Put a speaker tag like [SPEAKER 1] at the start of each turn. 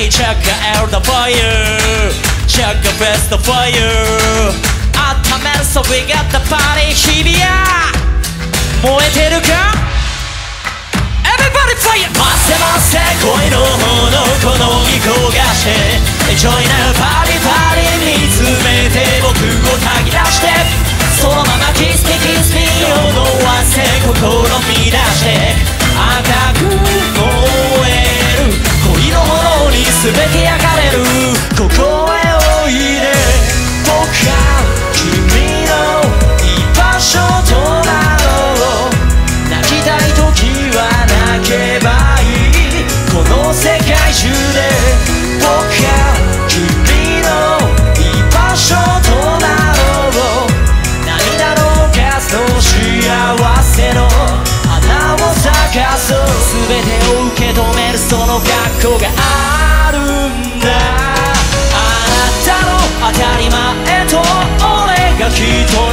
[SPEAKER 1] Hey check out the fire Check the best fire 温める So we got the party 日比谷燃えてるか Everybody fire 待って待って恋の炎この意焦がして Enjoy now party party 見つめて僕を その学校があるんだ。あなたの当たり前と俺が一人